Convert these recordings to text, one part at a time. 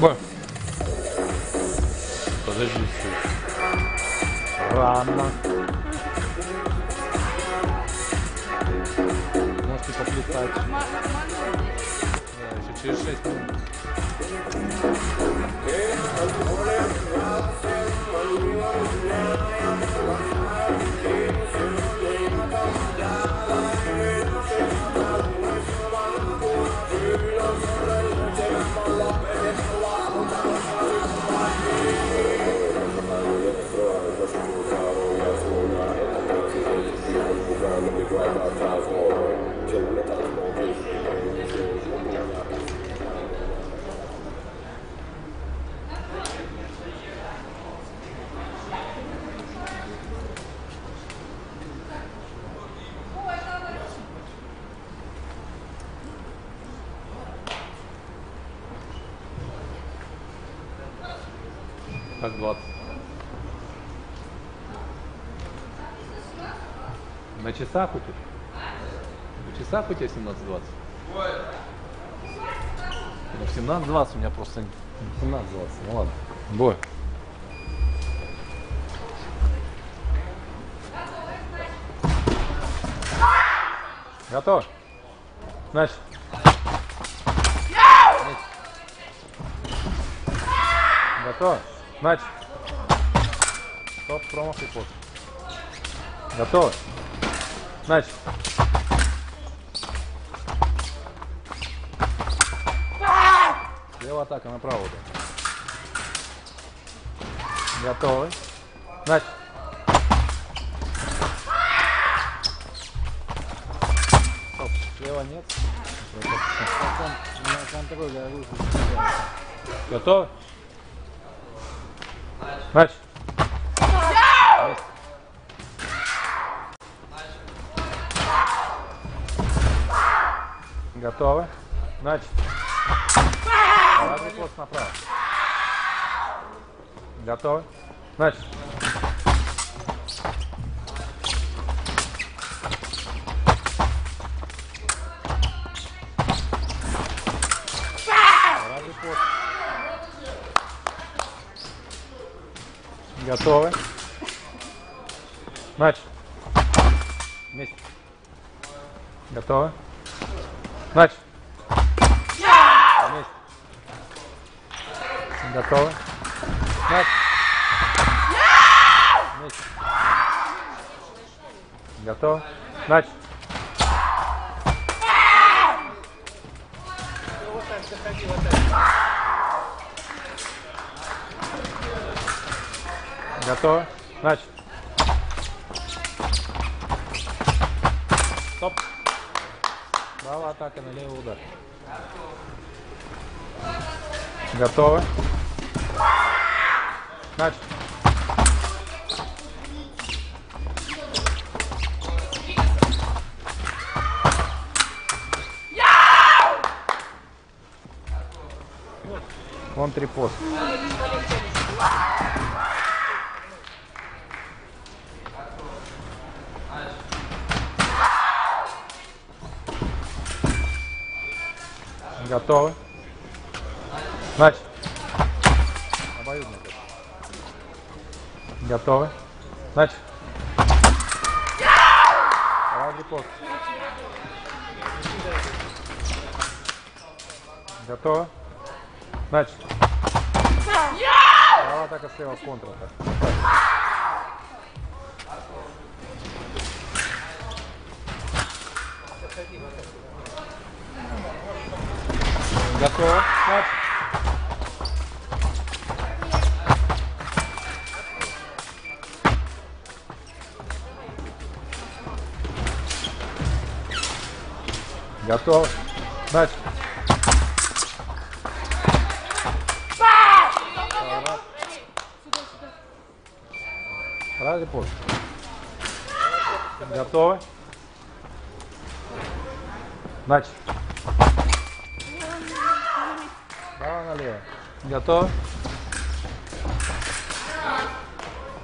Ба. Подожди. Рано. Можете поплетать. Да, еще через 6 минут. Как 20. На часах у тебя? На часах у тебя 17.20? Ну, 17.20 у меня просто... 17.20, ну ладно. Бой. Готов? Значит. Готов? Значит. Стоп, промах и пост. Готово? Значит. Левая атака направо. удар. Готовы? Значит. Стоп, слева нет. На контроле оружия. Готовы? Значит. Готовы? Значит. Правый пост направо. Готовы? Значит. Готовы? Значит. Вместе. Готовы? Значит. Вместе. Готовы? Значит. Вместе. Готовы? Значит. Готовы? Значит. Стоп. Правая атака на левый удар. Готовы? Значит. Вон три пост. Готовы? Значит. Обоюдно. Готовы? Значит. Правый пост. Готовы? Значит. Правая атака слева контра. Готово. Значит. Готово. Раз. Правый пост. Готовы? Значит. налево. Готов?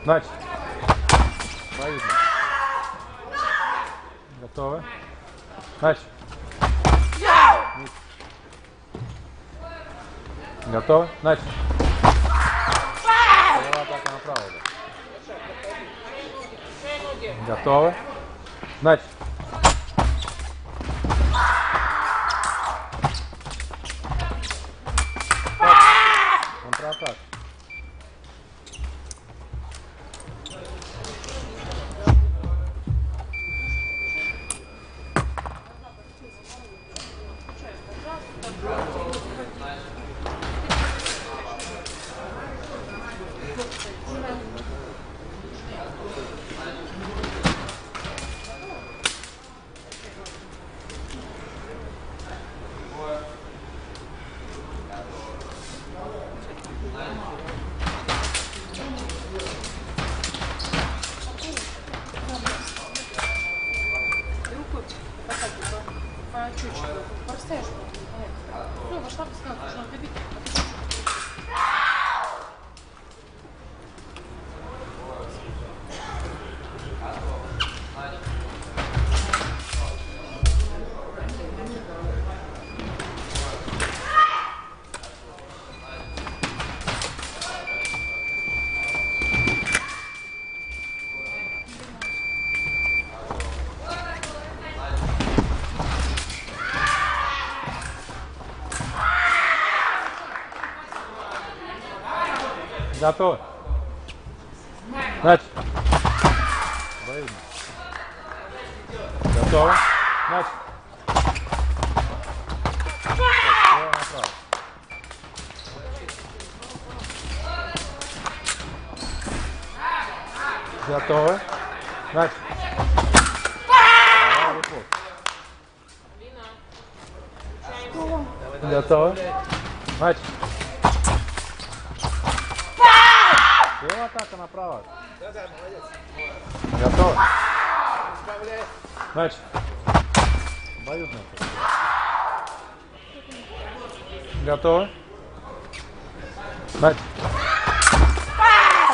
Значит. Поехали. Готовы? Значит. Готовы? Начали. Готовы? атака Готовы? Значит. Обоюдно. Готовы? Значит. Слева направо. Готовы? Значит. Правый бок. Готовы? Значит. Слева атака направо. Да-да, молодец. Готовы? Избавляй. Значит. Обоюдно. Готовы? Значит.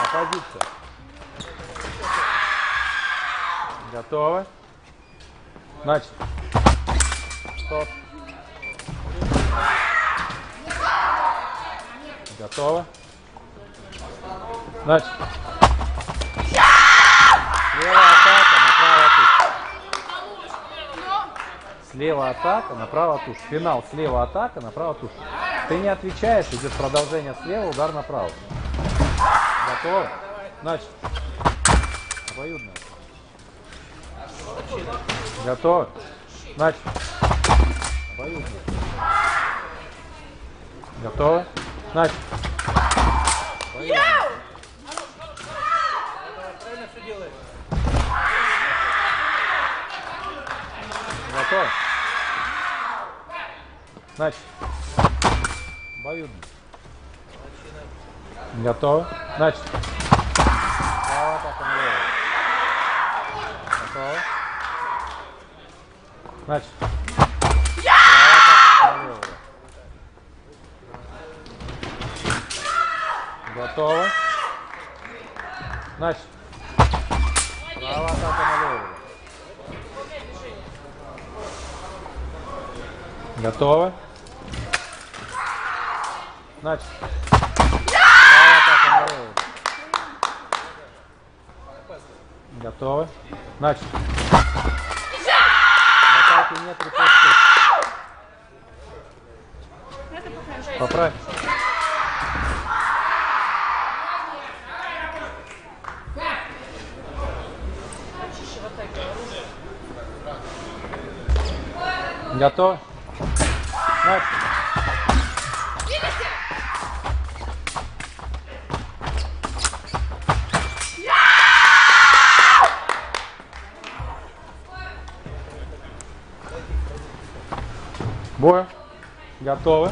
Оппозиция. Готовы? Значит. Стоп. Готовы? Значит. Слева атака, направо туш. Слева атака, направо туш. Финал слева атака, направо туш. Ты не отвечаешь, идет продолжение слева, удар направо. Готово? Значит. Обоюдно. Готово? Значит. Обоюдно. Готово? Значит. Обоюдно. Готов? Значит. Обоюдно. Готовы? Значит. Право атака налево. Готовы? Значит. Право атака налево. Готовы? Значит. Готовы? Значит. В атаке нет репостов. Поправь. Готов? Значит. Бой. Готовы.